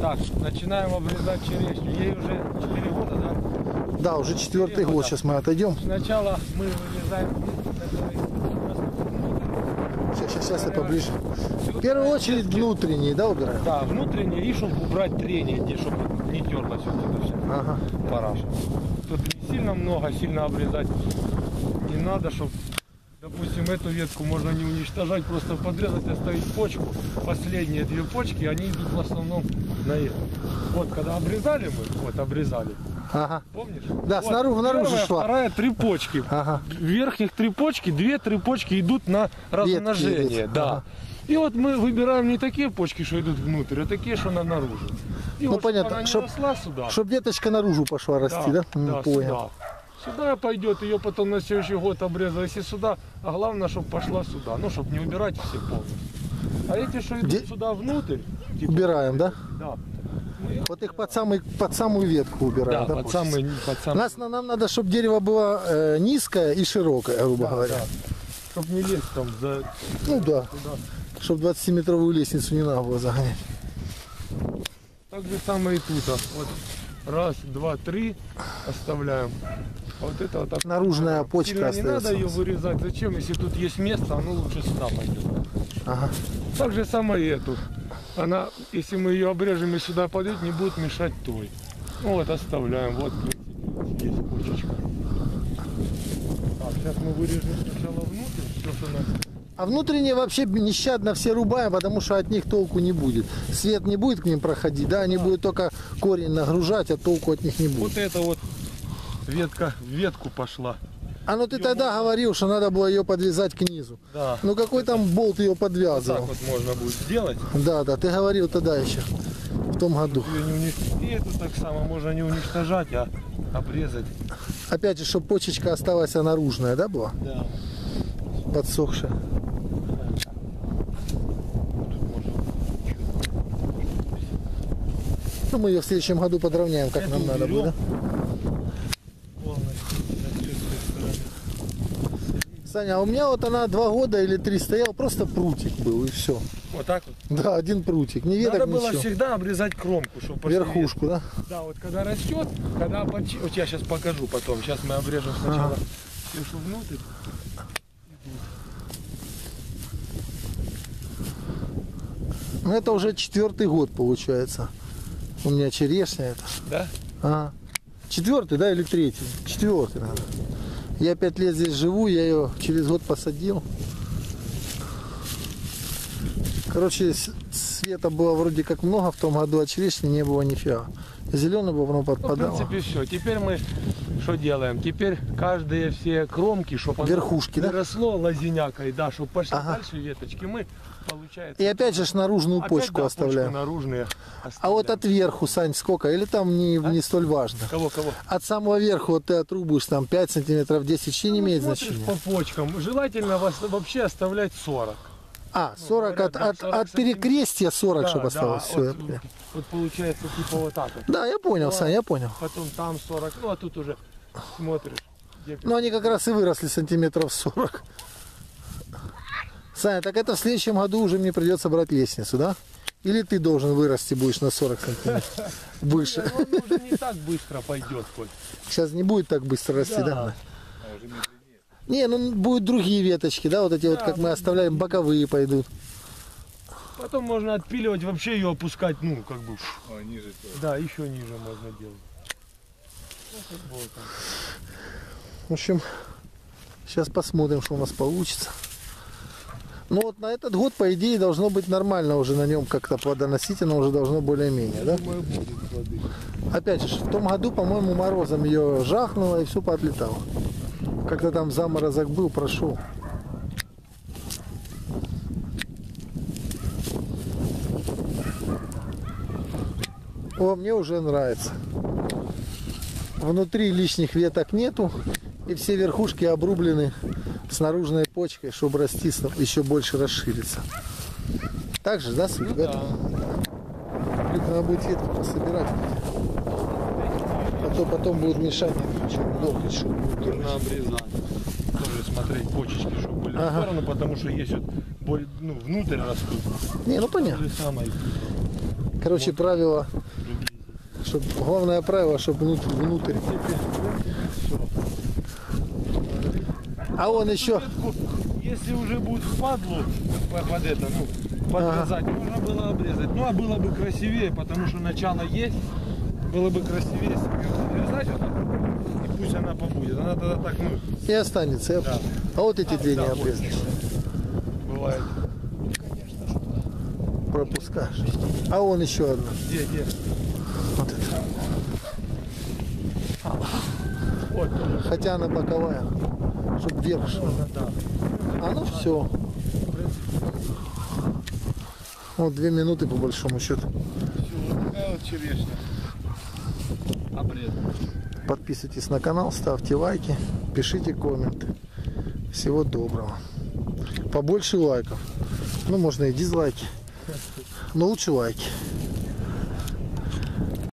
Так, начинаем обрезать черешню. Ей уже 4 года, да? Да, уже четвертый год. Сейчас мы отойдем. Сначала мы вырезаем Сейчас, сейчас, сейчас я поближе. В первую очередь внутренний, да, убираем? Да, внутренний, и чтобы убрать трение, где, чтобы не терлось вот это все. Ага. Параша. Тут не сильно много, сильно обрезать не надо, чтобы, допустим, эту ветку можно не уничтожать, просто подрезать, оставить почку. Последние две почки, они идут в основном на это. Вот, когда обрезали мы, вот обрезали, Ага. помнишь? Да, Вот, снаружи- наружу первая, шла. Вторая, три почки. Ага. Верхних три почки, две три почки идут на размножение. идут. Да. Ага. И вот мы выбираем не такие почки, что идут внутрь, а такие, что на наружу. И Ну, вот, понятно, Чтобы чтоб- веточка наружу пошла расти, да? М, да, Понял. Сюда. Сюда пойдет, ее потом на следующий год обрезал, если сюда, а главное, чтобы пошла сюда, ну, чтобы не убирать все полностью. А эти, что идут Где- сюда внутрь, типа, Убираем, да? да, мы Вот их под, самый, под самую ветку убираем, да, да? под самый, под самый, Нас, нам надо, чтобы дерево было э, низкое и широкое, грубо да, говоря. да. Чтоб не лезть там за Ну да, туда. чтобы 20-метровую лестницу не надо было загонять. Так же самое и тут. Вот раз, два, три оставляем. Вот это вот. Наружная почка Сильно не остается. надо ее вырезать. Зачем? Если тут есть место, оно лучше сюда пойдет. Ага. Так же самое и эту. Она, если мы ее обрежем и сюда пойдет, не будет мешать той. Ну вот оставляем. Вот, в есть почечка. Так, сейчас мы вырежем сначала внутрь, все, что нам А внутренние вообще нещадно все рубаем, потому что от них толку не будет. Свет не будет к ним проходить, да, они будут только корень нагружать, а толку от них не будет. Вот эта вот ветка в ветку пошла. А ну ты тогда говорил, что надо было ее подвязать к низу. Да. Ну какой там болт ее Так подвязывал? вот можно будет сделать. Да, да, ты говорил тогда еще, в том году. Её не унич- И эту так само можно не уничтожать, а обрезать. Опять же, чтобы почечка осталась а наружная, да, была? Да. Подсохшая. Ну, мы ее в следующем году подровняем, как нам надо будет, да? Саня, а у меня вот она два года или три стоял, просто прутик был и все. Вот так вот. Да, один прутик, не веток, Надо было ничего. всегда обрезать кромку, чтобы пошли Верхушку, да? Да, вот когда растет, когда. Вот я сейчас покажу потом. Сейчас мы обрежем сначала Ага. все, что внутрь. Ну, это уже четвертый год получается. У меня черешня это. Да? Ага. Четвертый, да, или третий? Четвертый, наверное. Я пять лет здесь живу, я ее через год посадил. Короче, света было вроде как много в том году, а черешни не было нифига. Зеленый был, но Ну, в подпадал. принципе, все. Теперь мы что делаем? Теперь каждые все кромки, чтобы Верхушки, да? росло лазинякой, да, чтобы пошли Ага. дальше веточки, мы, получается... И опять же наружную опять, почку да, оставляем. наружные А вот оставляем. от верху, Сань, сколько? Или там не, А? не столь важно? Кого, кого? От самого верху вот ты отрубишь там 5 сантиметров 10, вообще не Ну, имеет смотришь значения. по почкам. Желательно вас вообще оставлять 40. А, 40 говорят, от, да, от, 40 от перекрестия 40, Да, чтобы да, осталось. Все, я вот, понял. вот получается типа вот так вот. Да, я понял, Сань, я понял. Потом там 40, ну а тут уже смотришь. где Ну, они как раз и выросли сантиметров 40. Саня, так это в следующем году уже мне придется брать лестницу, да? Или ты должен вырасти будешь на 40 сантиметров выше? Ну, он уже не так быстро пойдет, Коль. Сейчас не будет так быстро расти, да? Да. Не, ну будут другие веточки, да, вот эти вот, как мы будут оставляем, боковые пойдут. Потом можно отпиливать, вообще ее опускать, ну, как бы, О, ниже тоже. да, еще ниже можно делать. Ну, как бы вот так. В общем, сейчас посмотрим, что у нас получится. Ну вот на этот год, по идее, должно быть нормально уже на нем как-то плодоносить, оно уже должно более-менее, да? Думаю, будет плоды. Опять же, в том году, по-моему, морозом ее жахнуло и все поотлетало. Как-то там заморозок был, прошел. О, мне уже нравится. Внутри лишних веток нету. И все верхушки обрублены с наружной почкой, чтобы расти еще больше расшириться. Так же, да? Ну, да. Блин, надо будет ветки пособирать. А то потом будут мешать. Локоть, чтобы. Нужно обрезать. Тоже смотреть почечки, чтобы были Ага. в сторону, потому что есть вот боль- ну, внутрь растут. Не, ну понятно. Короче, правило, чтоб, главное правило, чтобы внутрь, внутрь. А он еще, Если уже будет впадлу по- под это, ну, подрезать, можно было обрезать. Ну, а было бы красивее, потому что начало есть. Было бы красивее, если бы ее подрезать вот и пусть она побудет. Она тогда так, ну, и останется. Да. А вот эти две да, не обрезаны. бывает. Пропускаешь. А он еще одна. Где, где? Вот это. Вот, Хотя она боковая. Чтоб вверх шло. да. А ну все. Вот две минуты по большому счету. Подписывайтесь на канал, ставьте лайки, пишите комменты. Всего доброго. Побольше лайков. Ну, можно и дизлайки. Но лучше лайки.